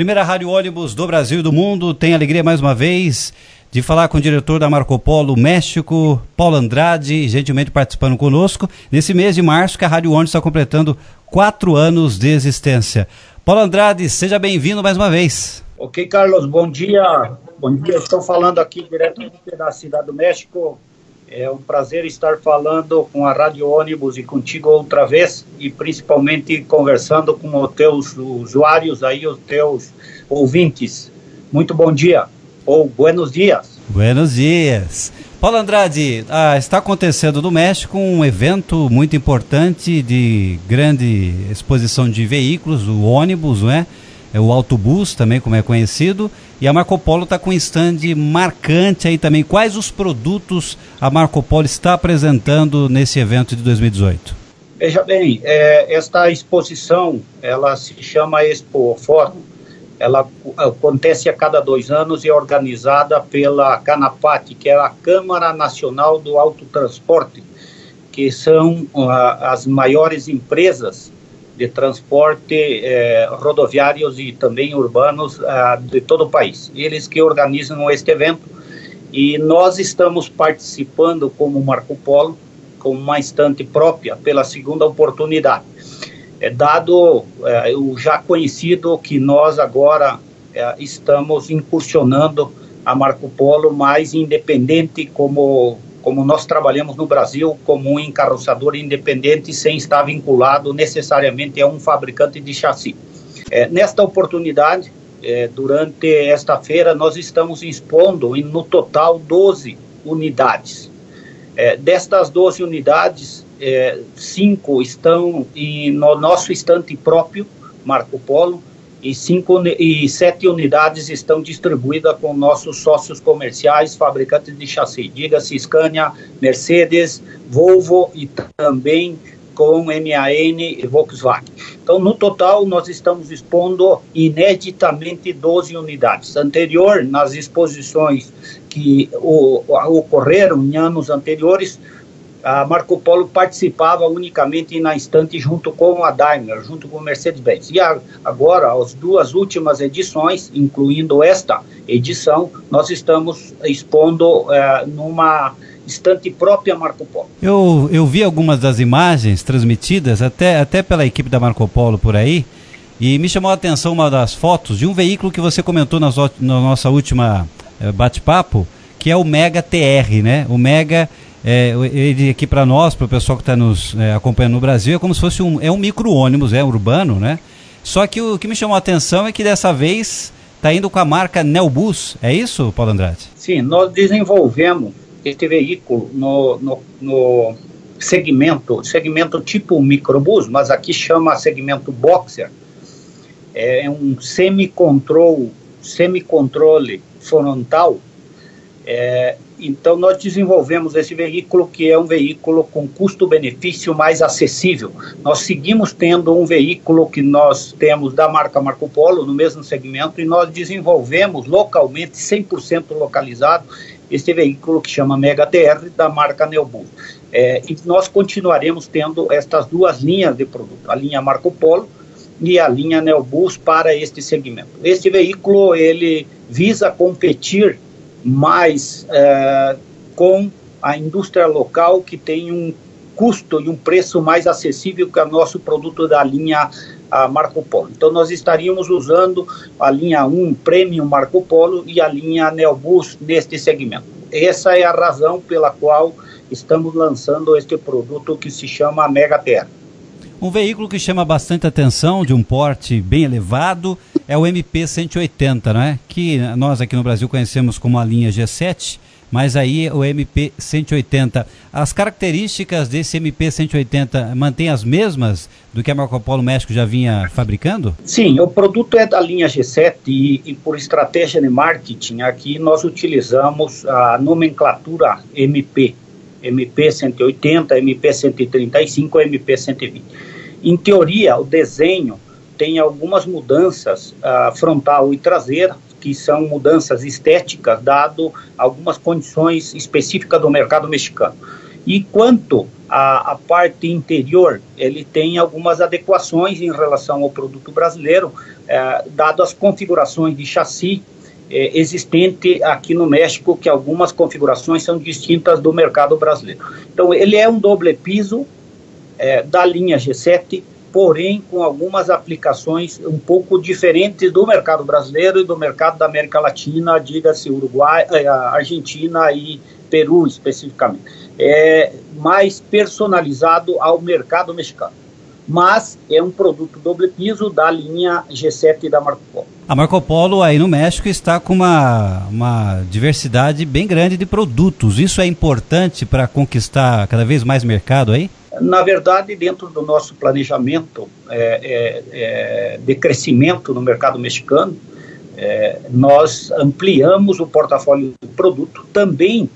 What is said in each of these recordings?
Primeira rádio ônibus do Brasil e do mundo. Tem alegria mais uma vez de falar com o diretor da Marco Polo México, Paulo Andrade, gentilmente participando conosco, nesse mês de março que a Rádio Ônibus está completando quatro anos de existência. Paulo Andrade, seja bem-vindo mais uma vez. Ok, Carlos, bom dia. Bom dia, estou falando aqui diretamente da Cidade do México. É um prazer estar falando com a Rádio Ônibus e contigo outra vez e principalmente conversando com os teus usuários aí, os teus ouvintes. Muito bom dia ou buenos dias. Buenos dias. Paulo Andrade, ah, está acontecendo no México um evento muito importante de grande exposição de veículos, o ônibus, não é? É o autobus também, como é conhecido, e a Marco Polo está com um stand marcante aí também. Quais os produtos a Marco Polo está apresentando nesse evento de 2018? Veja bem, é, esta exposição, ela se chama Expo Fórum, ela acontece a cada dois anos e é organizada pela Canapat, que é a Câmara Nacional do Autotransporte, que são uh, as maiores empresas de transporte eh, rodoviários e também urbanos uh, de todo o país. Eles que organizam este evento e nós estamos participando como Marco Polo, com uma estante própria, pela segunda oportunidade é, dado é, o já conhecido que nós agora é, estamos incursionando a Marco Polo mais independente como como nós trabalhamos no Brasil como um encarroçador independente sem estar vinculado necessariamente a um fabricante de chassi. É, nesta oportunidade, é, durante esta feira, nós estamos expondo no total 12 unidades. É, destas 12 unidades, é, cinco estão em, no nosso estante próprio, Marco Polo, e, cinco, e sete unidades estão distribuídas com nossos sócios comerciais, fabricantes de chassi, diga-se Scania, Mercedes, Volvo e também com MAN e Volkswagen. Então, no total, nós estamos expondo ineditamente 12 unidades. Anterior, nas exposições que o, ocorreram em anos anteriores, a Marco Polo participava unicamente na estante junto com a Daimler, junto com o Mercedes-Benz. E a, agora, as duas últimas edições, incluindo esta edição, nós estamos expondo é, numa estante própria Marco Polo. Eu, eu vi algumas das imagens transmitidas, até, até pela equipe da Marco Polo por aí, e me chamou a atenção uma das fotos de um veículo que você comentou na, na nossa última é, bate-papo, que é o Mega TR, né? O Mega é, ele aqui para nós, para o pessoal que está nos é, acompanhando no Brasil, é como se fosse um, é um micro-ônibus, é urbano, né? Só que o que me chamou a atenção é que dessa vez está indo com a marca Nelbus, é isso, Paulo Andrade? Sim, nós desenvolvemos este veículo no, no, no segmento, segmento tipo microbus, mas aqui chama segmento boxer, é um semi-control, semi-controle frontal, é, então, nós desenvolvemos esse veículo, que é um veículo com custo-benefício mais acessível. Nós seguimos tendo um veículo que nós temos da marca Marco Polo, no mesmo segmento, e nós desenvolvemos localmente, 100% localizado, esse veículo que chama Mega TR, da marca Neobus. É, e nós continuaremos tendo estas duas linhas de produto, a linha Marco Polo e a linha Neobus para este segmento. Este veículo, ele visa competir mas é, com a indústria local que tem um custo e um preço mais acessível que o nosso produto da linha Marco Polo. Então nós estaríamos usando a linha 1 Premium Marco Polo e a linha Neobus neste segmento. Essa é a razão pela qual estamos lançando este produto que se chama Mega Terra. Um veículo que chama bastante atenção, de um porte bem elevado, é o MP 180, não é? Que nós aqui no Brasil conhecemos como a linha G7, mas aí é o MP 180. As características desse MP 180 mantêm as mesmas do que a Marco Polo México já vinha fabricando? Sim, o produto é da linha G7 e, e por estratégia de marketing aqui nós utilizamos a nomenclatura MP. MP 180, MP 135, MP 120. Em teoria, o desenho tem algumas mudanças uh, frontal e traseira, que são mudanças estéticas, dado algumas condições específicas do mercado mexicano. E quanto a, a, parte interior ele tem algumas adequações em relação ao produto brasileiro, é, dado as configurações de chassi é, existente aqui no México, que algumas configurações são distintas do mercado brasileiro. Então, ele é um doble piso é, da linha G7, porém com algumas aplicações um pouco diferentes do mercado brasileiro e do mercado da América Latina, diga-se Uruguai, é, Argentina e Peru especificamente é mais personalizado ao mercado mexicano. Mas é um produto doble piso da linha G7 da Marco Polo. A Marco Polo aí no México está com uma, uma diversidade bem grande de produtos. Isso é importante para conquistar cada vez mais mercado aí? Na verdade, dentro do nosso planejamento é, é, é, de crescimento no mercado mexicano, é, nós ampliamos o portfólio do produto também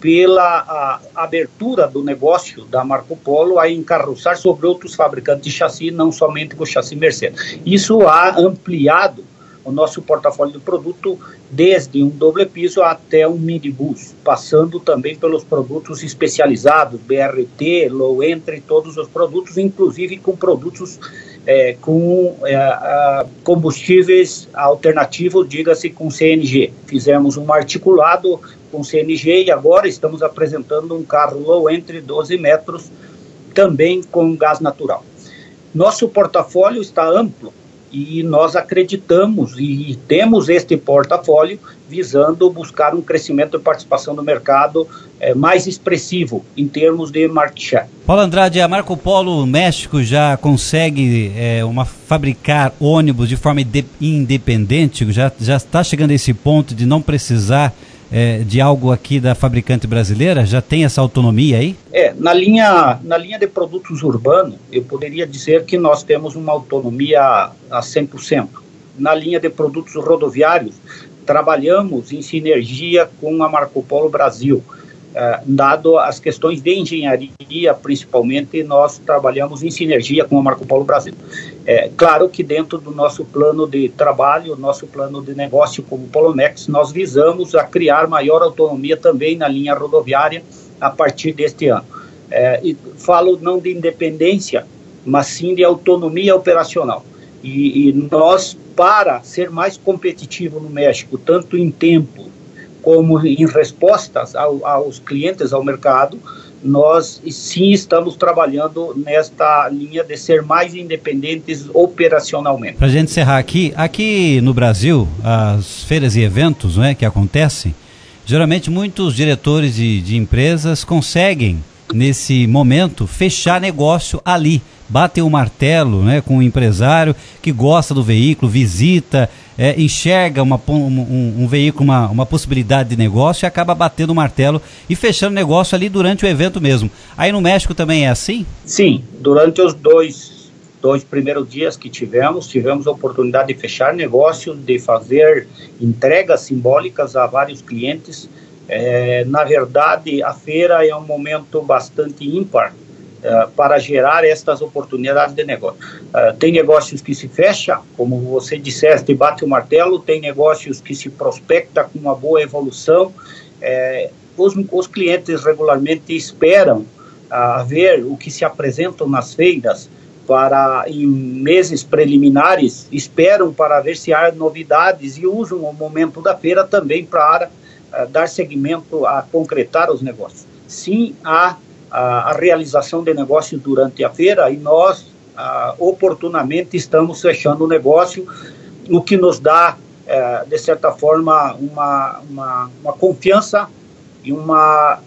pela abertura do negócio da Marco Polo a encarroçar sobre outros fabricantes de chassi, não somente com o chassi Mercedes. Isso ha ampliado o nosso portfólio de produto desde um doble piso até um minibus, passando também pelos produtos especializados, BRT, low entry, todos os produtos, inclusive com produtos é, com é, combustíveis alternativos, diga-se com CNG. Fizemos um articulado com CNG e agora estamos apresentando um carro low entre 12 metros, também com gás natural. Nosso portfólio está amplo e nós acreditamos e temos este portfólio visando buscar um crescimento de participação no mercado é, mais expressivo em termos de market share. Paulo Andrade, a Marco Polo México já consegue é, uma, fabricar ônibus de forma independente? Já, já está chegando a esse ponto de não precisar é, de algo aqui da fabricante brasileira? Já tem essa autonomia aí? É, na linha, na linha de produtos urbanos, eu poderia dizer que nós temos uma autonomia a 100%. Na linha de produtos rodoviários, trabalhamos em sinergia com a Marco Polo Brasil. Uh, dado as questões de engenharia, principalmente, nós trabalhamos em sinergia com a Marco Polo Brasil. É, claro que dentro do nosso plano de trabalho, nosso plano de negócio como Polomex, nós visamos a criar maior autonomia também na linha rodoviária a partir deste ano. É, e falo não de independência, mas sim de autonomia operacional. E, e nós, para ser mais competitivo no México, tanto em tempo como em respostas ao, aos clientes, ao mercado, nós sim estamos trabalhando nesta linha de ser mais independentes operacionalmente. Para a gente encerrar aqui, aqui no Brasil, as feiras e eventos né, que acontecem, geralmente muitos diretores de, de empresas conseguem, nesse momento, fechar negócio ali batem o martelo né, com o empresário que gosta do veículo, visita, é, enxerga uma, um, um, veículo, uma, uma possibilidade de negócio e acaba batendo o martelo e fechando negócio ali durante o evento mesmo. Aí no México também é assim? Sim, durante os dois, dois primeiros dias que tivemos, tivemos a oportunidade de fechar negócios, de fazer entregas simbólicas a vários clientes. É, na verdade, a feira é um momento bastante ímpar uh, para gerar estas oportunidades de negócio. Uh, tem negócios que se fecha, como você disseste, bate o martelo, tem negócios que se prospecta com uma boa evolução. Uh, os, os, clientes regularmente esperam a ver o que se apresentam nas feiras para em meses preliminares esperam para ver se há novidades e usam o momento da feira também para dar seguimento a concretar os negócios. Sim, há a, a realização de negócios durante a feira e nós a, oportunamente estamos fechando o negócio, o que nos dá, é, de certa forma, uma, uma, uma confiança e uma,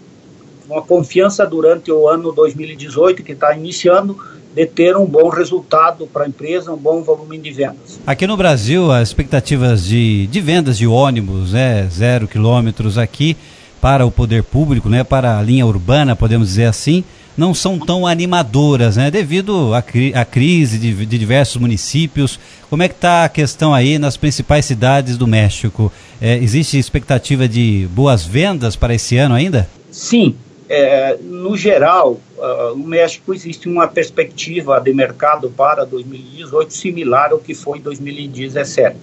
uma confiança durante o ano 2018 que está iniciando de ter um bom resultado para a empresa, um bom volume de vendas. Aqui no Brasil, as expectativas de, de vendas de ônibus, né, zero quilômetros aqui, para o poder público, né, para a linha urbana, podemos dizer assim, não são tão animadoras, né, devido à, cri crise de, de, diversos municípios. Como é que está a questão aí nas principais cidades do México? É, existe expectativa de boas vendas para esse ano ainda? Sim, é, no geral, uh, no México existe uma perspectiva de mercado para 2018 similar ao que foi 2017.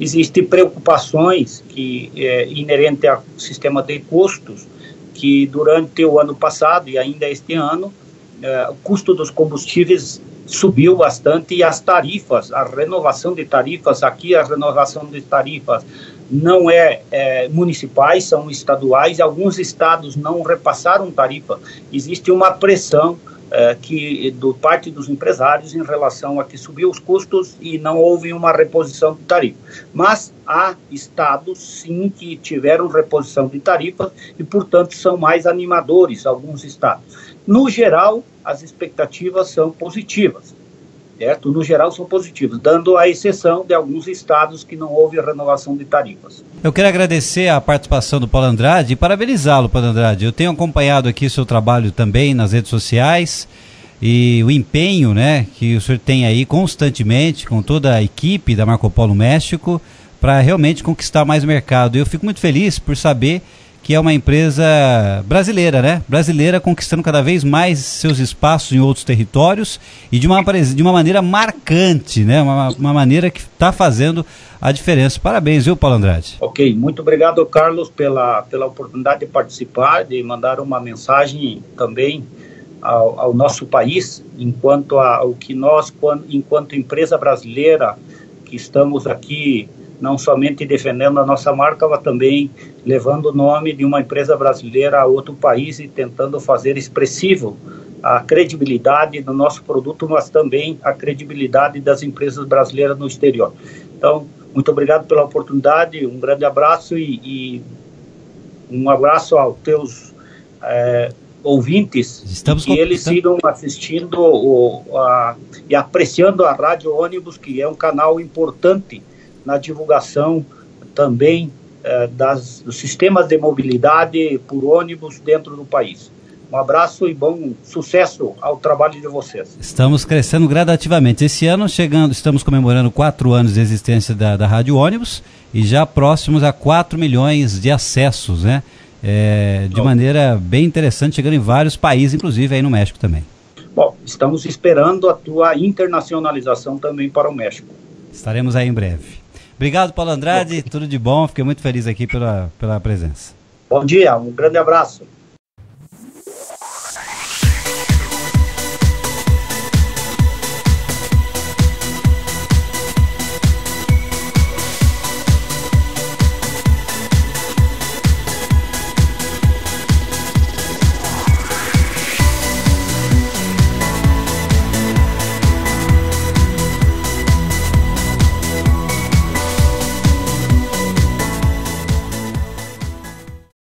Existem preocupações que é, inerente ao sistema de custos que durante o ano passado e ainda este ano é, o custo dos combustíveis subiu bastante e as tarifas, a renovação de tarifas, aqui a renovação de tarifas não é, é municipais, são estaduais, alguns estados não repassaram tarifa. Existe uma pressão é, que do parte dos empresários em relação a que subiu os custos e não houve uma reposição de tarifa. Mas há estados sim que tiveram reposição de tarifa e portanto são mais animadores alguns estados. No geral, as expectativas são positivas certo? No geral são positivos, dando a exceção de alguns estados que não houve renovação de tarifas. Eu quero agradecer a participação do Paulo Andrade e parabenizá-lo, Paulo Andrade. Eu tenho acompanhado aqui seu trabalho também nas redes sociais e o empenho, né, que o senhor tem aí constantemente com toda a equipe da Marco Polo México para realmente conquistar mais mercado. Eu fico muito feliz por saber que é uma empresa brasileira, né? Brasileira conquistando cada vez mais seus espaços em outros territórios e de uma, de uma maneira marcante, né? Uma, uma maneira que está fazendo a diferença. Parabéns, viu, Paulo Andrade? Ok, muito obrigado, Carlos, pela, pela oportunidade de participar, de mandar uma mensagem também ao, ao nosso país, enquanto ao que nós, enquanto empresa brasileira, que estamos aqui não somente defendendo a nossa marca, mas também levando o nome de uma empresa brasileira a outro país e tentando fazer expressivo a credibilidade do nosso produto, mas também a credibilidade das empresas brasileiras no exterior. Então, muito obrigado pela oportunidade, um grande abraço e, e um abraço aos teus é, ouvintes, Estamos que eles sigam assistindo o, a, e apreciando a Rádio Ônibus, que é um canal importante na divulgação também eh, das, dos sistemas de mobilidade por ônibus dentro do país. Um abraço e bom sucesso ao trabalho de vocês. Estamos crescendo gradativamente. Esse ano chegando, estamos comemorando quatro anos de existência da, da Rádio Ônibus e já próximos a 4 milhões de acessos, né? É, de maneira bem interessante, chegando em vários países, inclusive aí no México também. Bom, estamos esperando a tua internacionalização também para o México. Estaremos aí em breve. Obrigado, Paulo Andrade. Tudo de bom. Fiquei muito feliz aqui pela, pela presença. Bom dia, um grande abraço.